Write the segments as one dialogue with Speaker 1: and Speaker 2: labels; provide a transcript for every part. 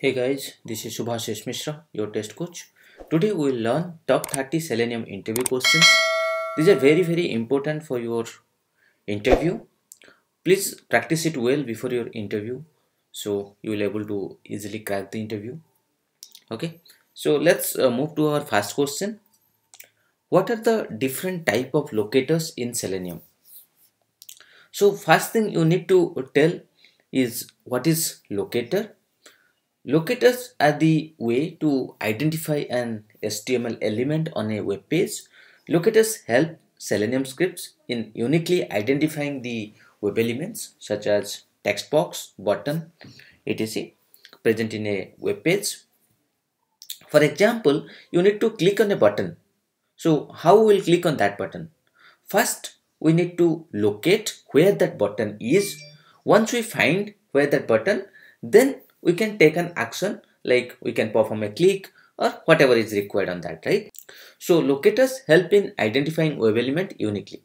Speaker 1: Hey guys, this is Subhasish Mishra, your test coach. Today we will learn top 30 Selenium interview questions. These are very very important for your interview. Please practice it well before your interview so you will able to easily crack the interview. Okay, so let's uh, move to our first question. What are the different type of locators in Selenium? So first thing you need to tell is what is locator Locators are the way to identify an HTML element on a web page. Locators help Selenium scripts in uniquely identifying the web elements such as text box, button, etc. present in a web page. For example, you need to click on a button. So how will click on that button? First, we need to locate where that button is. Once we find where that button, then we can take an action like we can perform a click or whatever is required on that right? So locators help in identifying web element uniquely.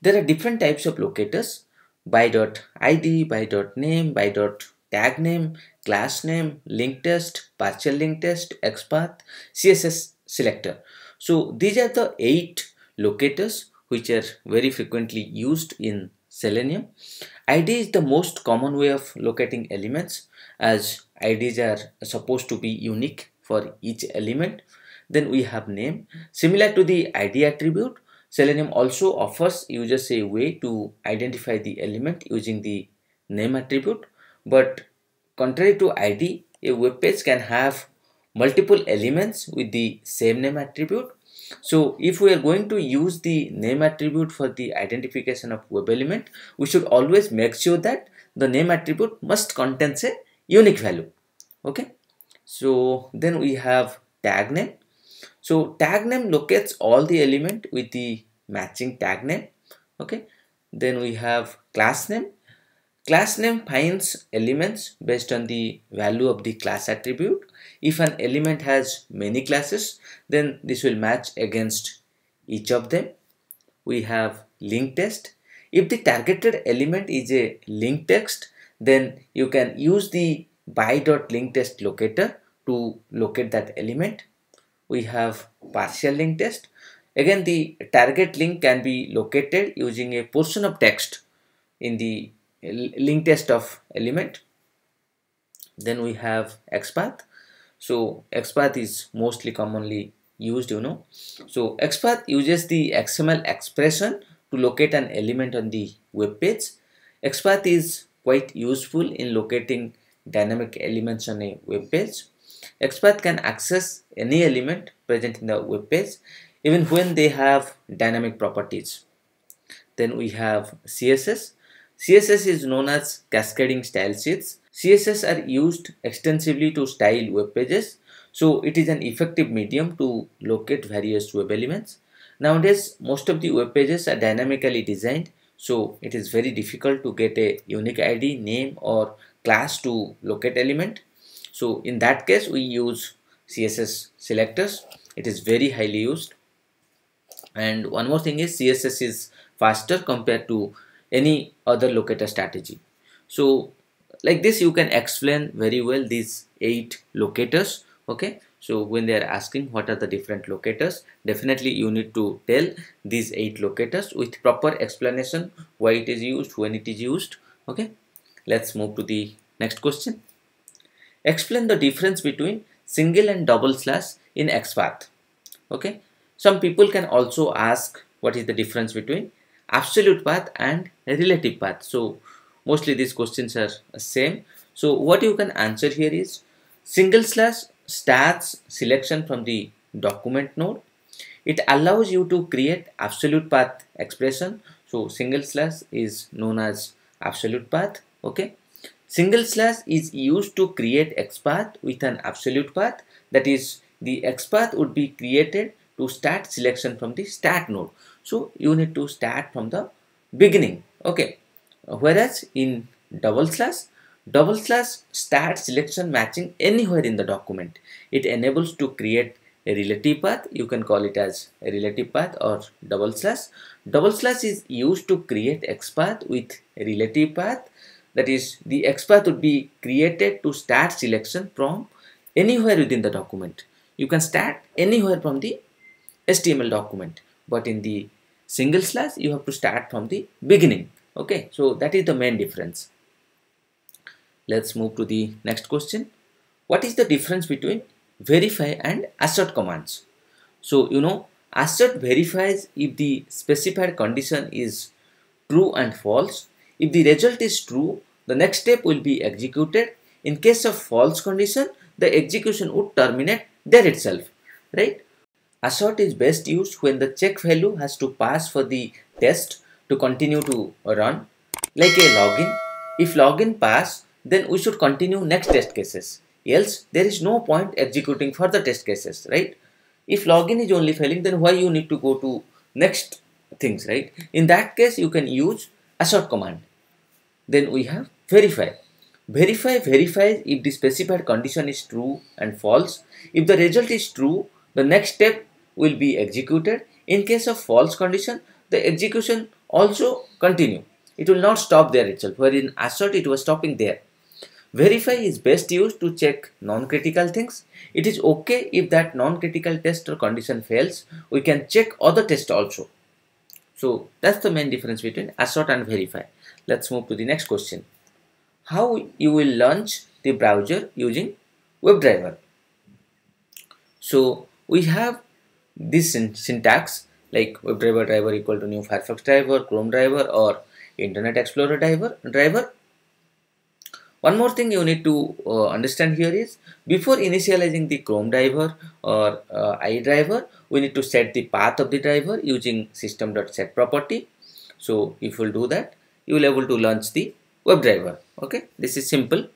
Speaker 1: There are different types of locators by dot id by dot name by dot tag name class name link text partial link text xpath css selector. So these are the eight locators which are very frequently used in selenium. Id is the most common way of locating elements as IDs are supposed to be unique for each element. Then we have name. Similar to the ID attribute, Selenium also offers users a way to identify the element using the name attribute. But contrary to ID, a web page can have multiple elements with the same name attribute. So if we are going to use the name attribute for the identification of web element, we should always make sure that the name attribute must contain a unique value. Okay? So then we have tag name. So tag name locates all the element with the matching tag name. Okay? Then we have class name. Class name finds elements based on the value of the class attribute. If an element has many classes then this will match against each of them. We have link text. If the targeted element is a link text then you can use the by.link text locator to locate that element. We have partial link text. Again, the target link can be located using a portion of text in the link text of element. Then we have XPath. So XPath is mostly commonly used, you know. So XPath uses the XML expression to locate an element on the web page. XPath is quite useful in locating dynamic elements on a web page. XPath can access any element present in the web page even when they have dynamic properties. Then we have CSS. CSS is known as cascading style sheets. CSS are used extensively to style web pages. So it is an effective medium to locate various web elements. Nowadays, most of the web pages are dynamically designed so it is very difficult to get a unique id name or class to locate element. So in that case we use css selectors. It is very highly used. And one more thing is css is faster compared to any other locator strategy. So like this you can explain very well these eight locators okay so when they are asking what are the different locators, definitely you need to tell these eight locators with proper explanation why it is used, when it is used. Okay, let's move to the next question. Explain the difference between single and double slash in XPath. Okay, some people can also ask what is the difference between absolute path and relative path. So mostly these questions are same. So what you can answer here is single slash starts selection from the document node. It allows you to create absolute path expression. So single slash is known as absolute path. Okay. Single slash is used to create XPath with an absolute path. That is the XPath would be created to start selection from the start node. So you need to start from the beginning. Okay. Whereas in double slash Double slash start selection matching anywhere in the document. It enables to create a relative path. You can call it as a relative path or double slash. Double slash is used to create XPath with relative path that is the XPath would be created to start selection from anywhere within the document. You can start anywhere from the HTML document but in the single slash you have to start from the beginning okay so that is the main difference let's move to the next question. What is the difference between verify and assert commands? So you know assert verifies if the specified condition is true and false. If the result is true the next step will be executed. In case of false condition the execution would terminate there itself right? Assert is best used when the check value has to pass for the test to continue to run like a login. If login pass then we should continue next test cases. Else there is no point executing further test cases right? If login is only failing then why you need to go to next things right? In that case you can use assert command. Then we have verify. Verify verifies if the specified condition is true and false. If the result is true the next step will be executed. In case of false condition the execution also continue. It will not stop there itself. Where in assert it was stopping there Verify is best used to check non-critical things. It is okay if that non-critical test or condition fails. We can check other tests also. So that's the main difference between assert and verify. Let's move to the next question. How you will launch the browser using WebDriver. So we have this syntax like WebDriver driver equal to new Firefox driver, Chrome driver or Internet Explorer driver, driver one more thing you need to uh, understand here is before initializing the Chrome driver or uh, iDriver, we need to set the path of the driver using system.set property. So if you will do that, you will able to launch the WebDriver. Okay, this is simple.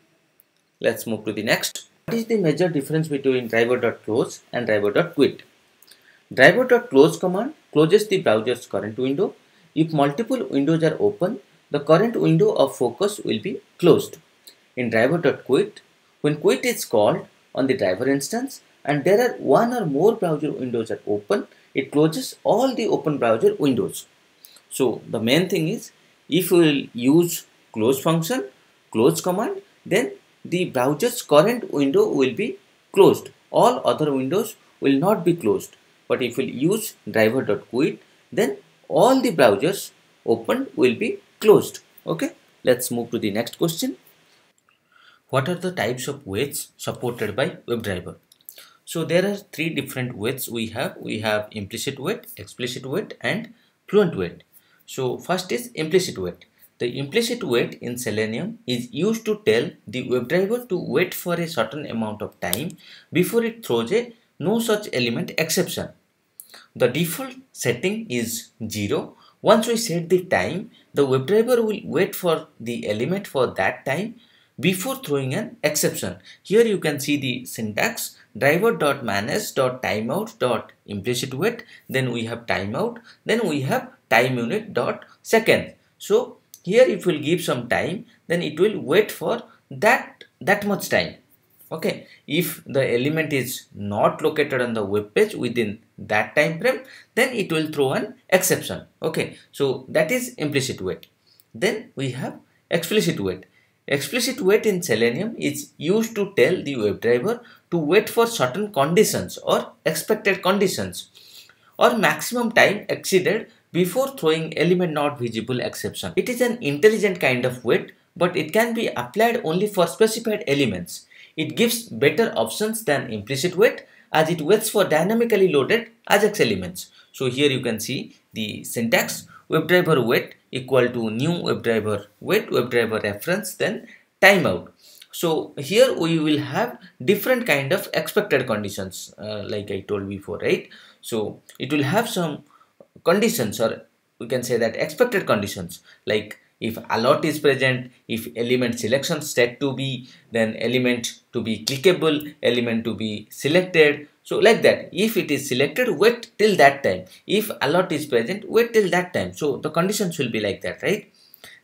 Speaker 1: Let's move to the next. What is the major difference between driver.close and driver.quit? Driver.close command closes the browser's current window. If multiple windows are open, the current window of focus will be closed in driver.quit, when quit is called on the driver instance and there are one or more browser windows are open, it closes all the open browser windows. So the main thing is if we will use close function, close command, then the browser's current window will be closed. All other windows will not be closed. But if we will use driver.quit, then all the browsers opened will be closed. Okay, let's move to the next question. What are the types of waits supported by WebDriver? So there are three different waits we have. We have implicit wait, explicit wait and fluent wait. So first is implicit wait. The implicit wait in Selenium is used to tell the WebDriver to wait for a certain amount of time before it throws a no such element exception. The default setting is 0. Once we set the time, the WebDriver will wait for the element for that time before throwing an exception. Here you can see the syntax driver.manage.timeout.implicit wait then we have timeout then we have time unit dot second so here if we'll give some time then it will wait for that that much time. Okay? If the element is not located on the web page within that time frame then it will throw an exception. Okay? So that is implicit wait then we have explicit wait Explicit wait in Selenium is used to tell the WebDriver to wait for certain conditions or expected conditions or maximum time exceeded before throwing element not visible exception. It is an intelligent kind of wait but it can be applied only for specified elements. It gives better options than implicit wait as it waits for dynamically loaded Ajax elements. So here you can see the syntax WebDriver wait equal to new WebDriver wait WebDriver reference then timeout. So here we will have different kind of expected conditions uh, like I told before right. So it will have some conditions or we can say that expected conditions like if alert is present if element selection set to be then element to be clickable element to be selected so like that, if it is selected, wait till that time. If alert is present, wait till that time. So the conditions will be like that, right?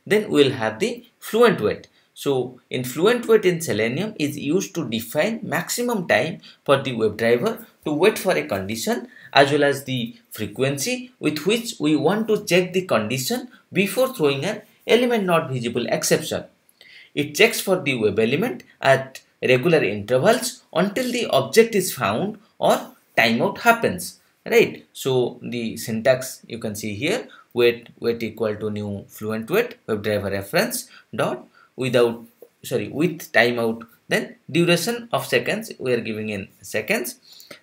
Speaker 1: Then we will have the fluent wait. So in fluent wait in Selenium is used to define maximum time for the WebDriver to wait for a condition as well as the frequency with which we want to check the condition before throwing an element not visible exception. it checks for the web element at regular intervals until the object is found or timeout happens right? So the syntax you can see here wait wait equal to new fluent wait WebDriver reference dot without sorry with timeout then duration of seconds we are giving in seconds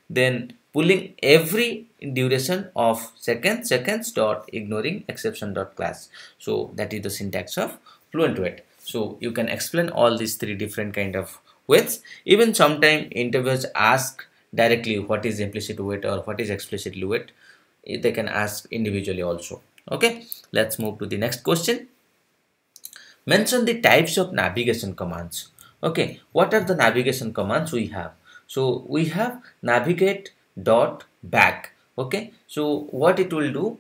Speaker 1: then pulling every duration of seconds seconds dot ignoring exception dot class. So that is the syntax of fluent wait so you can explain all these three different kind of waits even sometime interviewers ask directly what is implicit wait or what is explicit wait they can ask individually also. Okay? Let's move to the next question. Mention the types of navigation commands. Okay? What are the navigation commands we have? So we have navigate dot back. Okay? So what it will do?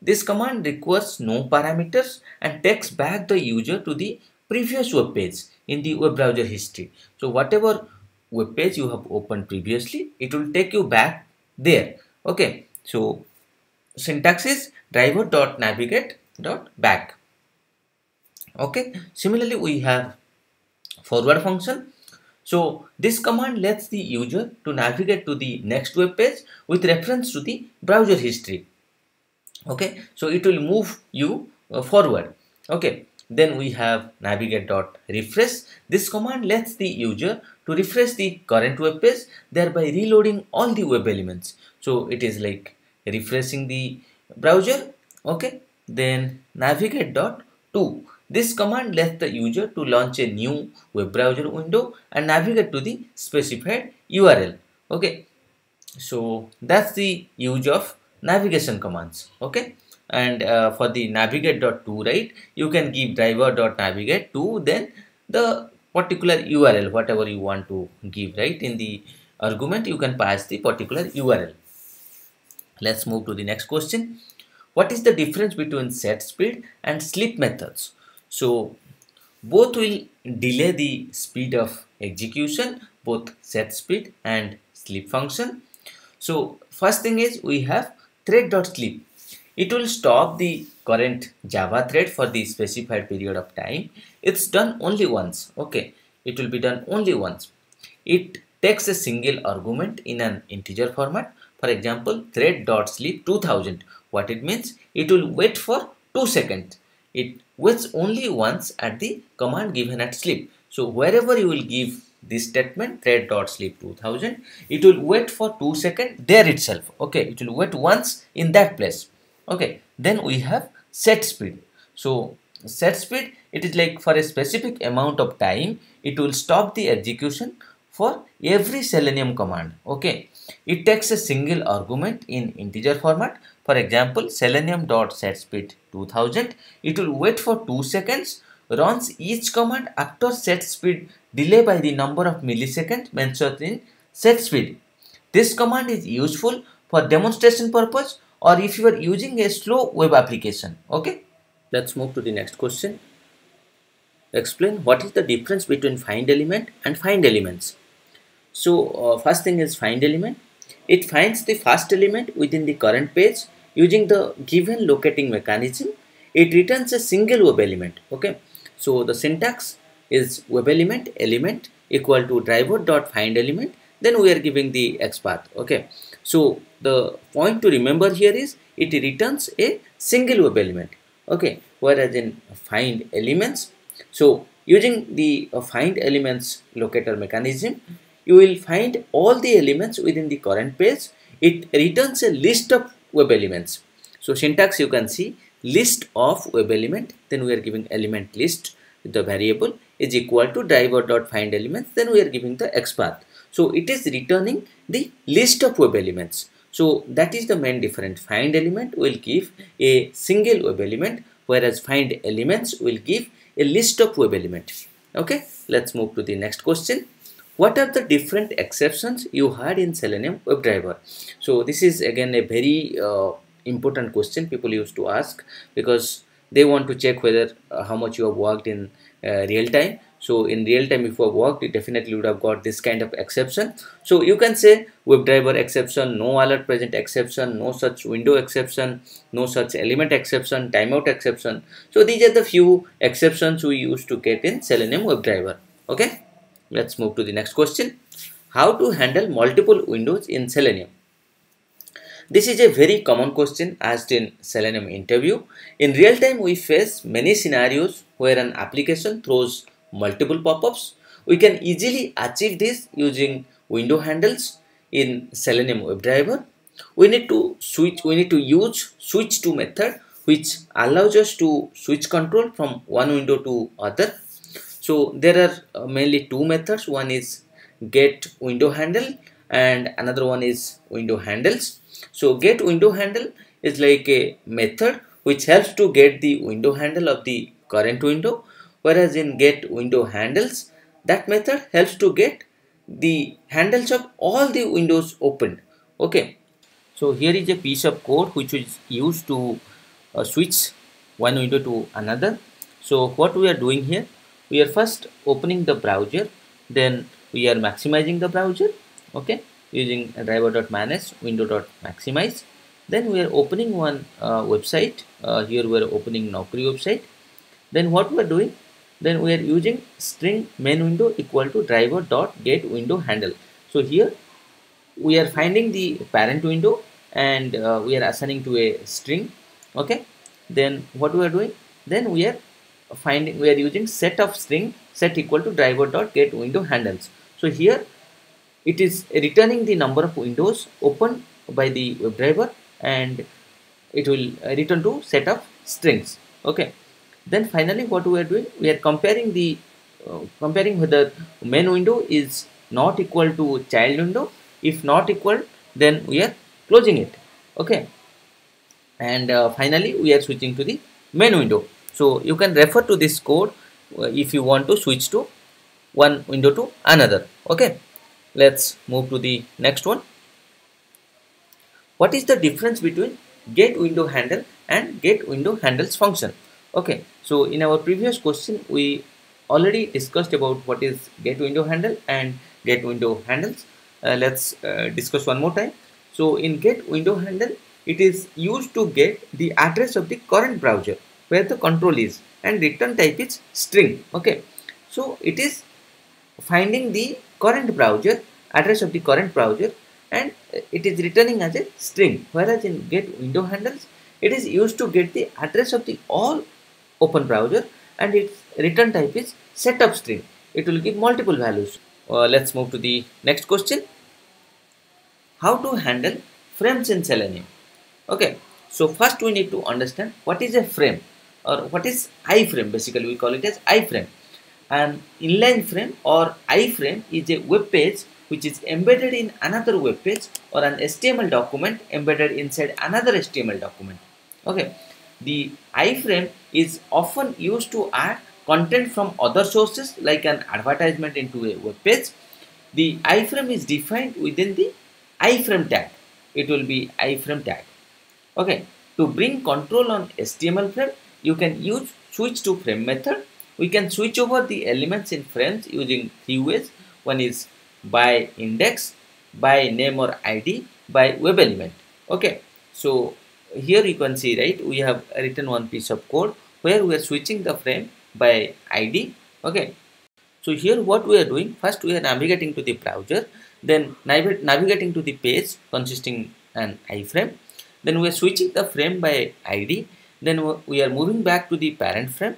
Speaker 1: This command requires no parameters and takes back the user to the previous web page in the web browser history. So whatever web page you have opened previously it will take you back there. Okay so syntax is driver dot navigate dot back okay similarly we have forward function. So this command lets the user to navigate to the next web page with reference to the browser history. Okay so it will move you uh, forward. Okay then we have navigate dot refresh this command lets the user to refresh the current web page thereby reloading all the web elements. So it is like refreshing the browser okay? Then navigate dot to this command lets the user to launch a new web browser window and navigate to the specified url okay? So that's the use of navigation commands okay and uh, for the navigate dot to right you can give driver dot navigate to then the particular url whatever you want to give right? In the argument you can pass the particular url let's move to the next question. What is the difference between set speed and sleep methods? So both will delay the speed of execution both set speed and sleep function. So first thing is we have thread.sleep it will stop the current java thread for the specified period of time. It's done only once okay? It will be done only once. It takes a single argument in an integer format. For example thread.sleep 2000 what it means? It will wait for 2 seconds. It waits only once at the command given at sleep. So wherever you will give this statement thread.sleep 2000 it will wait for 2 seconds there itself okay? It will wait once in that place okay then we have set speed. So set speed it is like for a specific amount of time it will stop the execution for every selenium command okay? It takes a single argument in integer format. For example selenium dot set speed 2000 it will wait for 2 seconds runs each command after set speed delay by the number of milliseconds mentioned in set speed. This command is useful for demonstration purpose or if you are using a slow web application. Okay. Let's move to the next question. Explain what is the difference between find element and find elements. So uh, first thing is find element. It finds the first element within the current page using the given locating mechanism. It returns a single web element. Okay so the syntax is web element element equal to driver dot find element then we are giving the XPath okay so the point to remember here is it returns a single web element okay. Whereas in find elements so using the uh, find elements locator mechanism you will find all the elements within the current page it returns a list of web elements so syntax you can see list of web element then we are giving element list with the variable is equal to driver dot find elements then we are giving the xpath so it is returning the list of web elements. So that is the main difference. Find element will give a single web element whereas find elements will give a list of web elements. Okay let's move to the next question. What are the different exceptions you had in selenium webdriver so this is again a very uh, important question people used to ask because they want to check whether uh, how much you have worked in uh, real time so in real time if you have worked it definitely would have got this kind of exception. So you can say WebDriver exception no alert present exception no such window exception no such element exception timeout exception. So these are the few exceptions we used to get in selenium WebDriver okay? Let's move to the next question. How to handle multiple windows in selenium? This is a very common question asked in Selenium interview. In real time, we face many scenarios where an application throws multiple pop-ups. We can easily achieve this using window handles in Selenium WebDriver. We need to switch, we need to use switch to method which allows us to switch control from one window to other. So there are uh, mainly two methods. One is get window handle and another one is window handles so get window handle is like a method which helps to get the window handle of the current window whereas in get window handles that method helps to get the handles of all the windows opened. Okay. So here is a piece of code which is used to uh, switch one window to another. So what we are doing here we are first opening the browser then we are maximizing the browser okay using driver.manage window.maximize then we are opening one uh, website uh, here we are opening Naukri website. Then what we are doing then we are using string main window equal to driver dot get window handle. So here we are finding the parent window and uh, we are assigning to a string okay? Then what we are doing? Then we are finding we are using set of string set equal to driver dot get window handles. So here it is returning the number of windows open by the WebDriver and it will return to set of strings okay then finally what we are doing we are comparing the uh, comparing whether main window is not equal to child window. If not equal then we are closing it. Okay. And uh, finally we are switching to the main window. So you can refer to this code uh, if you want to switch to one window to another. Okay. Let's move to the next one. What is the difference between get window handle and get window handles function okay so in our previous question we already discussed about what is get window handle and get window handles. Uh, let's uh, discuss one more time. So in get window handle it is used to get the address of the current browser where the control is and return type is string. Okay so it is finding the current browser address of the current browser and it is returning as a string. Whereas in get window handles it is used to get the address of the all open browser and its return type is setup string it will give multiple values. Uh, let's move to the next question. How to handle frames in selenium? Okay so first we need to understand what is a frame or what is iframe. Basically we call it as iframe. An inline frame or iframe is a web page which is embedded in another web page or an HTML document embedded inside another HTML document. Okay, the iframe is often used to add content from other sources like an advertisement into a web page. The iframe is defined within the iframe tag. It will be iframe tag. Okay, to bring control on HTML frame, you can use switch to frame method we can switch over the elements in frames using three ways. One is by index, by name or ID, by web element. Okay, so here you can see right we have written one piece of code where we are switching the frame by ID. Okay, so here what we are doing first we are navigating to the browser then navigating to the page consisting an iframe then we are switching the frame by id then we are moving back to the parent frame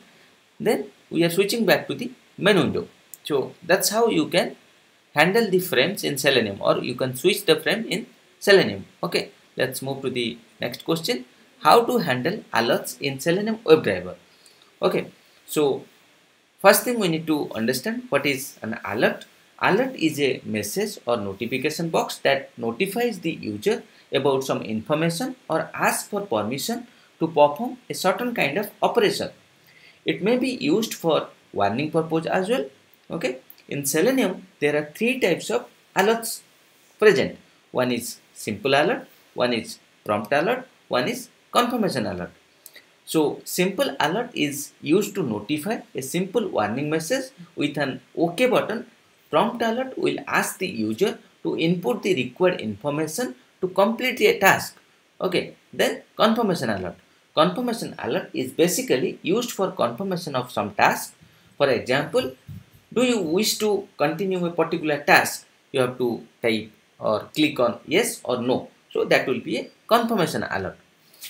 Speaker 1: then we are switching back to the main window so that's how you can handle the frames in selenium or you can switch the frame in selenium okay let's move to the next question how to handle alerts in selenium webdriver okay so first thing we need to understand what is an alert alert is a message or notification box that notifies the user about some information or asks for permission to perform a certain kind of operation it may be used for warning purpose as well. Okay. In Selenium, there are three types of alerts present. One is simple alert, one is prompt alert, one is confirmation alert. So simple alert is used to notify a simple warning message with an OK button. Prompt alert will ask the user to input the required information to complete a task. Okay, then confirmation alert. Confirmation alert is basically used for confirmation of some task. For example, do you wish to continue a particular task? You have to type or click on yes or no. So that will be a confirmation alert.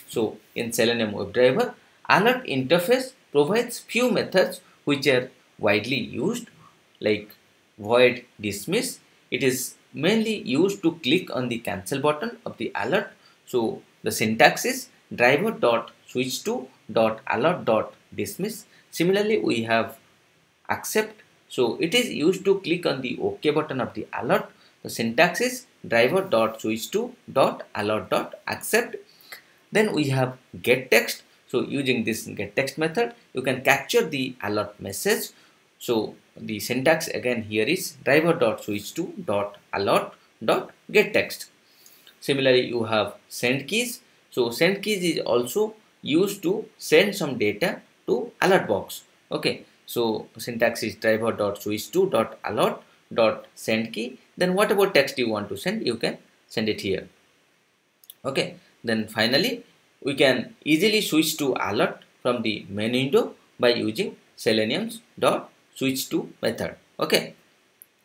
Speaker 1: So in Selenium WebDriver, alert interface provides few methods which are widely used like void dismiss. It is mainly used to click on the cancel button of the alert. So the syntax is driver dot switch to dot alert dot dismiss. Similarly, we have accept. So it is used to click on the OK button of the alert. The syntax is driver dot switch to dot alert dot accept. Then we have get text so using this get text method you can capture the alert message. So the syntax again here is driver dot switch to dot alert dot get text similarly you have send keys. So send keys is also used to send some data to alert box. Okay. So syntax is driver dot switch to dot alert dot send key then whatever text you want to send? You can send it here. Okay. Then finally we can easily switch to alert from the main window by using selenium's dot switch to method. Okay.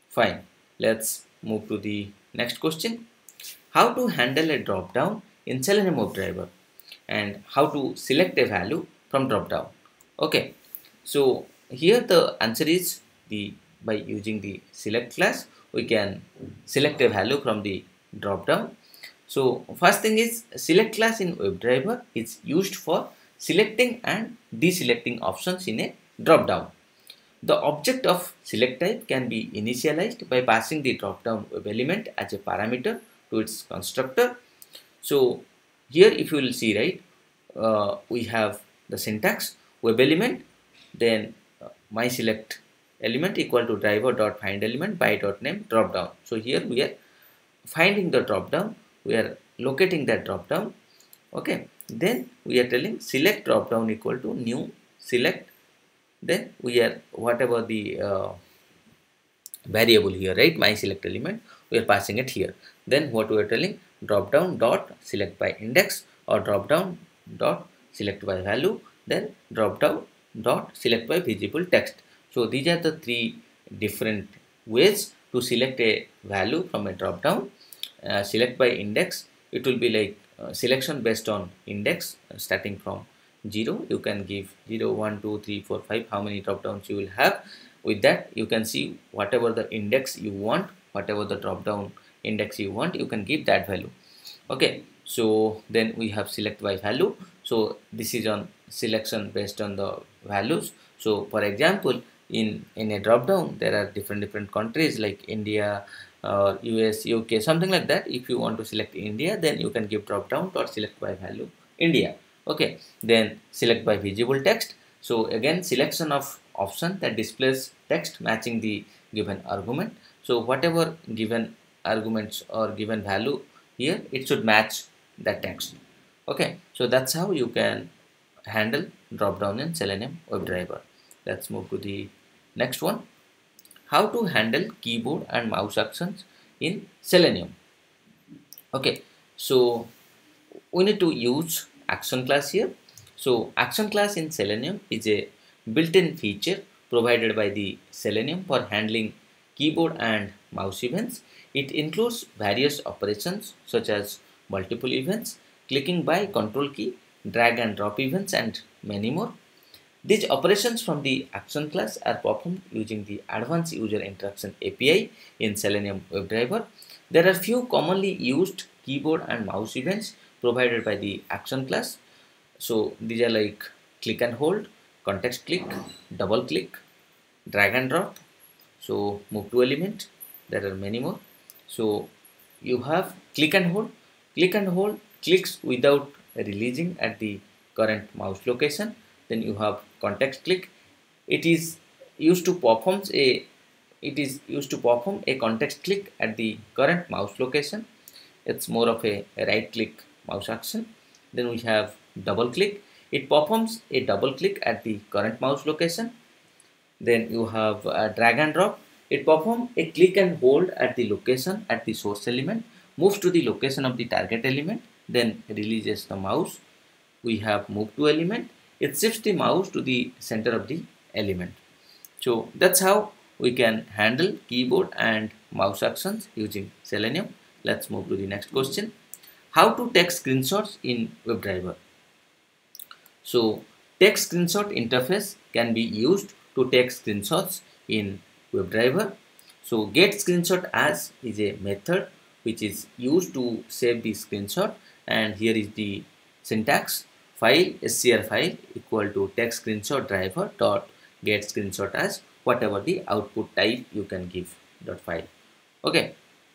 Speaker 1: Fine. Let's move to the next question. How to handle a drop down in selenium WebDriver and how to select a value from drop down okay. So here the answer is the by using the select class we can select a value from the drop down. So first thing is select class in WebDriver is used for selecting and deselecting options in a drop down. The object of select type can be initialized by passing the drop down web element as a parameter to its constructor. So here if you will see right uh, we have the syntax web element then uh, my select element equal to driver dot find element by dot name drop down. So here we are finding the drop down. We are locating that drop down. Okay. Then we are telling select drop down equal to new select. Then we are whatever the uh, variable here right? My select element we are passing it here. Then what we are telling? Drop down dot select by index or drop down dot select by value. Then drop down dot select by visible text so these are the three different ways to select a value from a drop down. Uh, select by index, it will be like uh, selection based on index uh, starting from 0. You can give 0, 1, 2, 3, 4, 5, how many drop downs you will have. With that, you can see whatever the index you want, whatever the drop down index you want, you can give that value. Okay, so then we have select by value. So this is on selection based on the values. So for example, in in a drop down there are different different countries like india uh, us uk something like that. If you want to select india then you can give drop down or select by value india. Okay then select by visible text. So again selection of option that displays text matching the given argument. So whatever given arguments or given value here it should match that text. Okay so that's how you can handle drop down in selenium webdriver let's move to the next one. How to handle keyboard and mouse actions in selenium. Okay so we need to use action class here. So action class in selenium is a built-in feature provided by the selenium for handling keyboard and mouse events. It includes various operations such as multiple events clicking by control key drag and drop events and many more these operations from the action class are performed using the advanced user interaction API in Selenium WebDriver. There are few commonly used keyboard and mouse events provided by the action class. So these are like click and hold, context click, double click, drag and drop. So move to element. There are many more. So you have click and hold. Click and hold clicks without releasing at the current mouse location then you have context click. It is used to perform a it is used to perform a context click at the current mouse location. It's more of a, a right click mouse action. Then we have double click. It performs a double click at the current mouse location. Then you have a drag and drop. It performs a click and hold at the location at the source element. Moves to the location of the target element. Then releases the mouse. We have move to element it shifts the mouse to the center of the element. So that's how we can handle keyboard and mouse actions using selenium. Let's move to the next question. How to take screenshots in webdriver? So takes screenshot interface can be used to take screenshots in WebDriver. So get screenshot as is a method which is used to save the screenshot. And here is the syntax file scr file equal to takes screenshot driver dot get screenshot as whatever the output type you can give dot file okay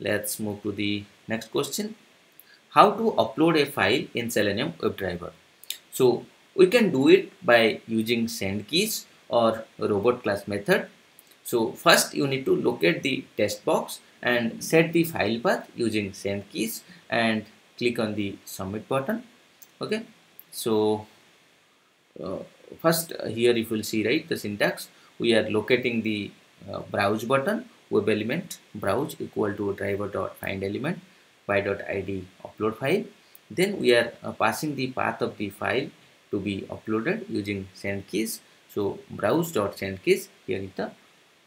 Speaker 1: let's move to the next question how to upload a file in selenium webdriver so we can do it by using send keys or robot class method. So first you need to locate the test box and set the file path using send keys and click on the submit button. Okay. So uh, first uh, here you will see right the syntax we are locating the uh, browse button web element browse equal to driver dot find element by dot id upload file. Then we are uh, passing the path of the file to be uploaded using send keys. So browse dot send keys here is the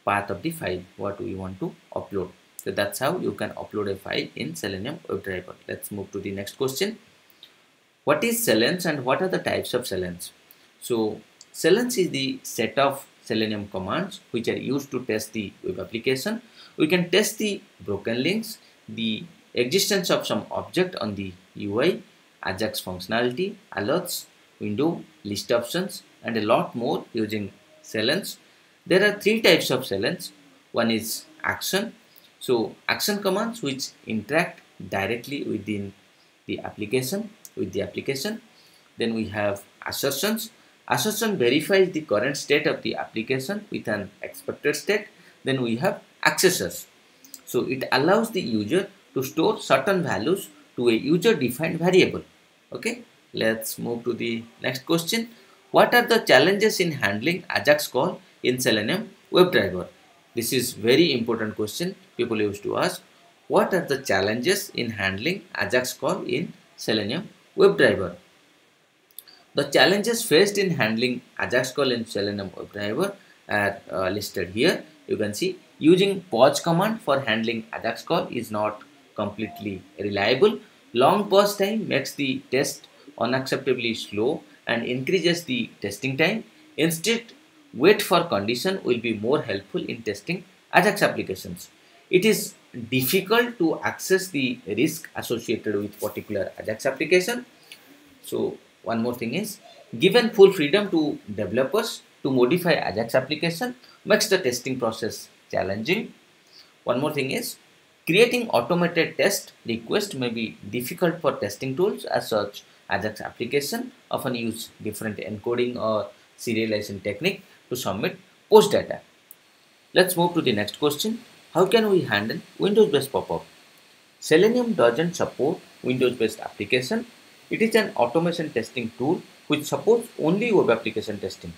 Speaker 1: path of the file what we want to upload. So that's how you can upload a file in selenium webdriver let's move to the next question what is Selenese and what are the types of Selenese? so Selenese is the set of selenium commands which are used to test the web application we can test the broken links the existence of some object on the ui ajax functionality alerts window, list options and a lot more using Selenese. There are three types of Selenese. One is action. So action commands which interact directly within the application with the application. Then we have assertions. Assertion verifies the current state of the application with an expected state. Then we have accessors. So it allows the user to store certain values to a user defined variable. Okay let's move to the next question what are the challenges in handling ajax call in selenium webdriver this is very important question people used to ask what are the challenges in handling ajax call in selenium webdriver the challenges faced in handling ajax call in selenium webdriver are uh, listed here you can see using pause command for handling ajax call is not completely reliable long pause time makes the test unacceptably slow and increases the testing time. Instead, wait for condition will be more helpful in testing Ajax applications. It is difficult to access the risk associated with particular Ajax application. So one more thing is given full freedom to developers to modify Ajax application makes the testing process challenging. One more thing is creating automated test request may be difficult for testing tools as such Ajax application often use different encoding or serialization technique to submit post data. Let's move to the next question. How can we handle Windows-based pop-up? Selenium doesn't support Windows-based application. It is an automation testing tool which supports only web application testing.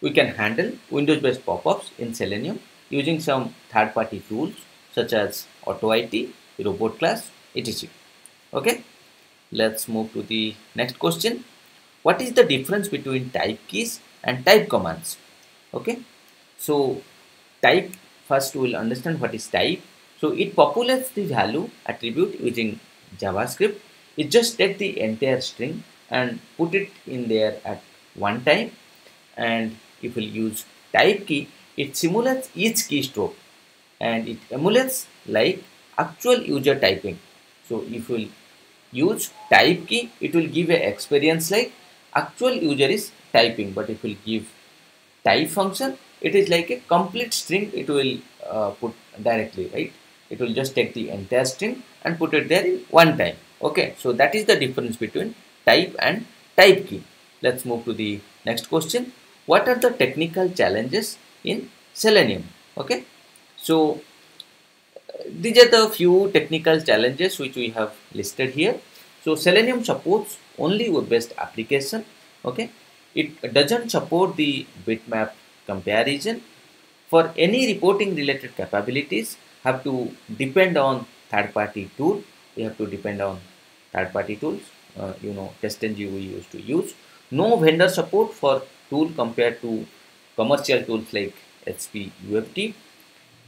Speaker 1: We can handle Windows-based pop-ups in Selenium using some third-party tools such as AutoIT, Robot Class, etc. Okay let's move to the next question what is the difference between type keys and type commands okay so type first we will understand what is type. So it populates the value attribute using javascript. It just take the entire string and put it in there at one time. And if we use type key it simulates each keystroke. And it emulates like actual user typing. So if we use type key it will give a experience like actual user is typing. But if we give type function it is like a complete string it will uh, put directly right? It will just take the entire string and put it there in one time okay? So that is the difference between type and type key. Let's move to the next question. What are the technical challenges in selenium okay? So these are the few technical challenges which we have listed here. So Selenium supports only web-based application. okay? It doesn't support the bitmap comparison. For any reporting related capabilities have to depend on third party tool. We have to depend on third party tools uh, you know TestNG we used to use. No vendor support for tool compared to commercial tools like HP UFT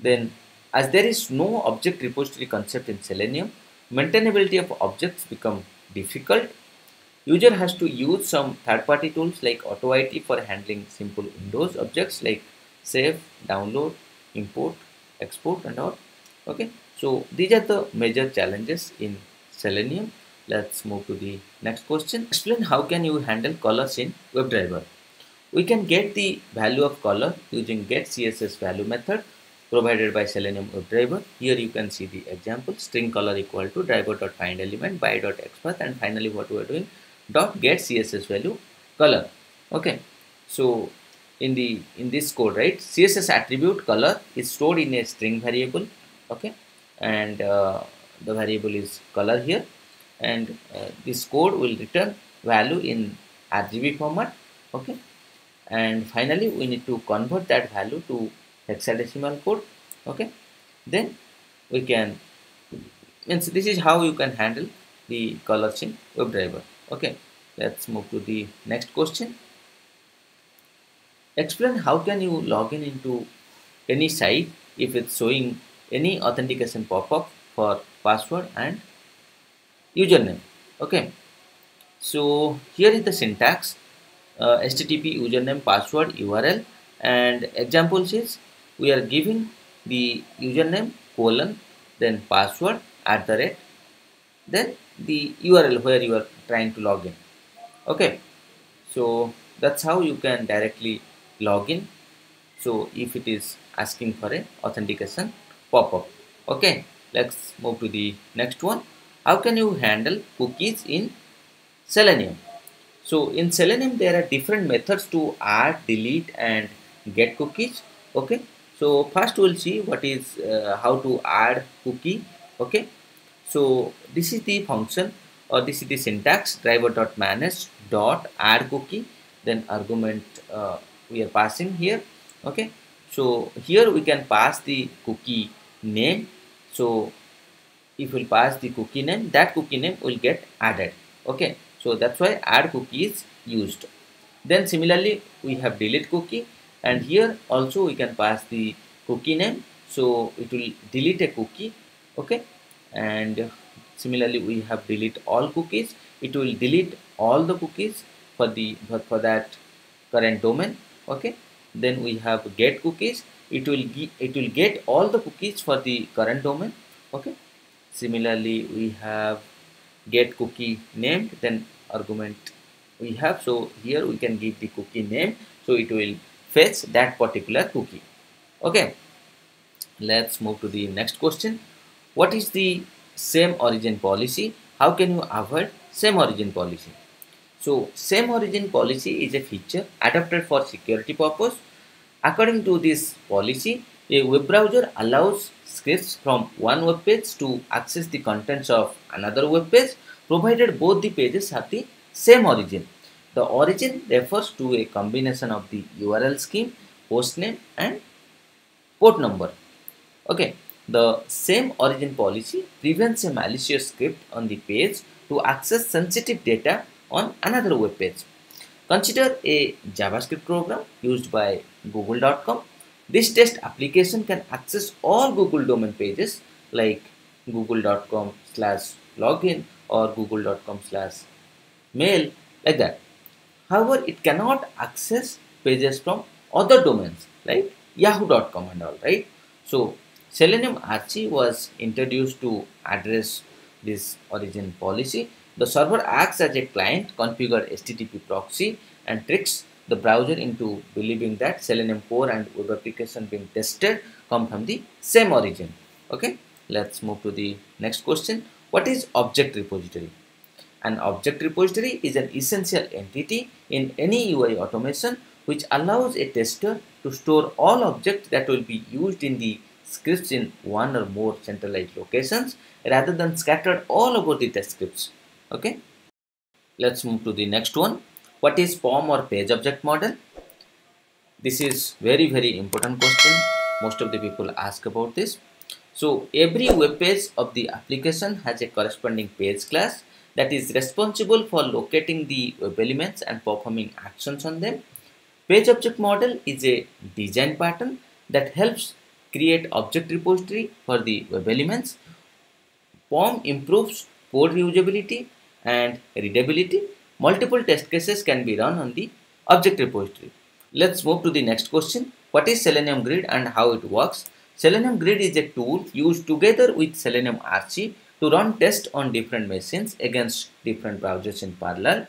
Speaker 1: then as there is no object repository concept in Selenium maintainability of objects become difficult User has to use some third-party tools like AutoIT for handling simple Windows objects like save, download, import, export and all. Okay, so these are the major challenges in Selenium. Let's move to the next question. Explain how can you handle colors in WebDriver. We can get the value of color using get CSS value method provided by Selenium WebDriver. Here you can see the example string color equal to driver.find element by.xpath and finally what we are doing dot get css value color. Okay. So in the in this code right css attribute color is stored in a string variable. Okay. And uh, the variable is color here. And uh, this code will return value in rgb format. Okay. And finally we need to convert that value to hexadecimal code. Okay. Then we can means this is how you can handle the colors in WebDriver okay let's move to the next question. Explain how can you log in into any site if it's showing any authentication pop-up for password and username. Okay so here is the syntax uh, http username password url and examples is we are giving the username colon then password at the rate then the URL where you are trying to log in. Okay. So that's how you can directly log in. So if it is asking for a authentication pop-up. Okay. Let's move to the next one. How can you handle cookies in selenium? So in selenium there are different methods to add delete and get cookies. Okay. So first we'll see what is uh, how to add cookie. Okay so this is the function or this is the syntax driver dot manage dot add cookie then argument uh, we are passing here okay? So here we can pass the cookie name. So if we pass the cookie name that cookie name will get added okay? So that's why add cookie is used. Then similarly we have delete cookie and here also we can pass the cookie name. So it will delete a cookie okay and similarly we have delete all cookies. It will delete all the cookies for the for, that current domain okay? Then we have get cookies. It will it will get all the cookies for the current domain okay? Similarly we have get cookie named then argument we have. So here we can give the cookie name. So it will fetch that particular cookie okay? Let's move to the next question what is the same origin policy? How can you avoid same origin policy? So same origin policy is a feature adopted for security purpose. According to this policy a web browser allows scripts from one web page to access the contents of another web page provided both the pages have the same origin. The origin refers to a combination of the url scheme hostname and port number. Okay the same origin policy prevents a malicious script on the page to access sensitive data on another web page. Consider a JavaScript program used by google.com. This test application can access all Google domain pages like google.com slash login or google.com slash mail like that. However, it cannot access pages from other domains like yahoo.com and all right. So Selenium RC was introduced to address this origin policy. The server acts as a client configured HTTP proxy and tricks the browser into believing that Selenium core and web application being tested come from the same origin. Okay, let's move to the next question. What is object repository? An object repository is an essential entity in any UI automation which allows a tester to store all objects that will be used in the scripts in one or more centralized locations rather than scattered all over the test scripts okay let's move to the next one what is POM or page object model? This is very very important question. Most of the people ask about this. So every web page of the application has a corresponding page class that is responsible for locating the web elements and performing actions on them. Page object model is a design pattern that helps create object repository for the web elements. POM improves code reusability and readability. Multiple test cases can be run on the object repository. Let's move to the next question. What is Selenium Grid and how it works? Selenium Grid is a tool used together with Selenium RC to run tests on different machines against different browsers in parallel.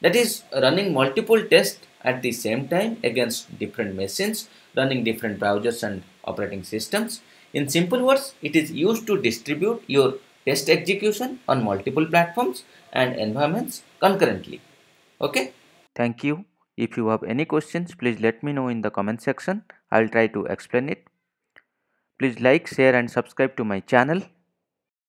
Speaker 1: That is running multiple tests at the same time against different machines running different browsers and operating systems. In simple words, it is used to distribute your test execution on multiple platforms and environments concurrently. Okay. Thank you. If you have any questions, please let me know in the comment section. I'll try to explain it. Please like, share and subscribe to my channel.